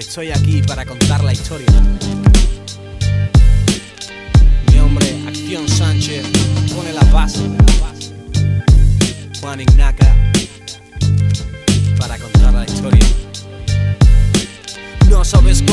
estoy aquí para contar la historia. Mi hombre, Acción Sánchez, pone la base. Juan Ignaca,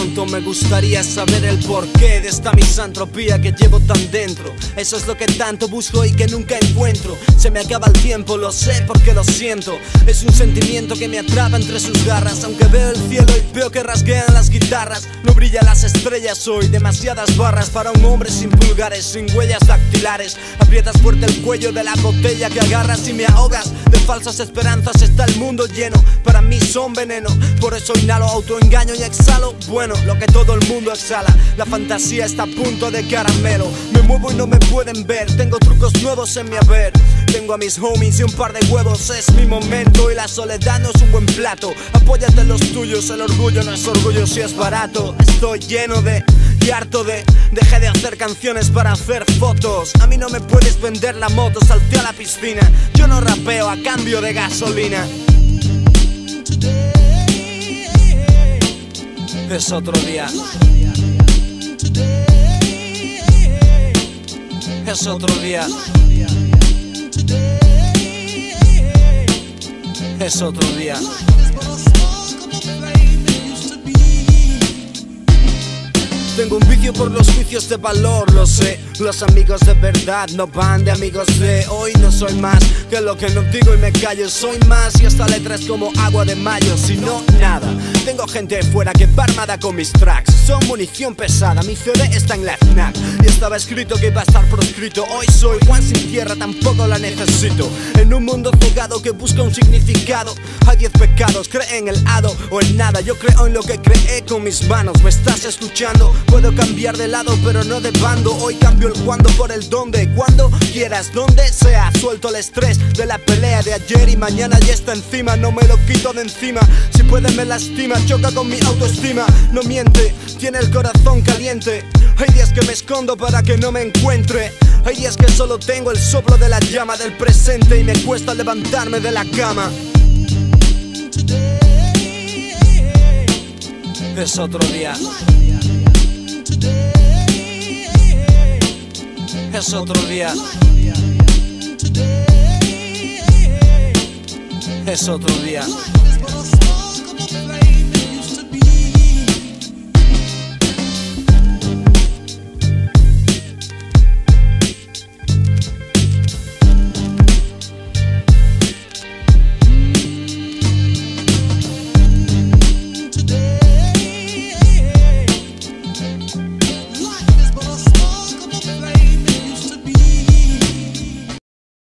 me gustaría saber el porqué de esta misantropía que llevo tan dentro. Eso es lo que tanto busco y que nunca encuentro. Se me acaba el tiempo, lo sé porque lo siento. Es un sentimiento que me atrapa entre sus garras. Aunque veo el cielo y veo que rasguean las guitarras. No brillan las estrellas hoy, demasiadas barras para un hombre sin pulgares, sin huellas dactilares. Aprietas fuerte el cuello de la botella que agarras y me ahogas. De falsas esperanzas está el mundo lleno. Para mí son veneno, por eso inhalo autoengaño y exhalo bueno, lo que todo el mundo exhala. La fantasía está a punto de caramelo. Me muevo y no me pueden ver. Tengo trucos nuevos en mi haber. Tengo a mis homies y un par de huevos. Es mi momento y la soledad no es un buen plato. Apóyate en los tuyos, el orgullo no es orgullo si es barato. Estoy lleno de y harto de Dejé de hacer canciones para hacer fotos A mí no me puedes vender la moto, salté a la piscina Yo no rapeo a cambio de gasolina es otro día. Es otro día. Es otro día. Tengo un vicio por los juicios de valor, lo sé. Los amigos de verdad no van de amigos de hoy. No soy más que lo que no digo y me callo. Soy más y esta letra es como agua de mayo, si no, gente fuera que va armada con mis tracks. Son munición pesada, mi CD está en la FNAC. Y estaba escrito que iba a estar proscrito. Hoy soy Juan sin tierra, tampoco la necesito. En un mundo cegado que busca un significado. Hay diez pecados, cree en el hado o en nada. Yo creo en lo que creé con mis manos. ¿Me estás escuchando? Puedo cambiar de lado, pero no de bando. Hoy cambio el cuándo por el dónde. Cuando quieras, donde sea. Suelto el estrés de la pelea de ayer y mañana ya está encima. No me lo quito de encima. Si puede, me lastima. Choca con mi autoestima. No miente, tiene el corazón caliente. Hay días que me escondo para que no me encuentre. Hay días que solo tengo el soplo de la llama del presente y me cuesta levantarme de la cama. Es otro día. Es otro día. Es otro día.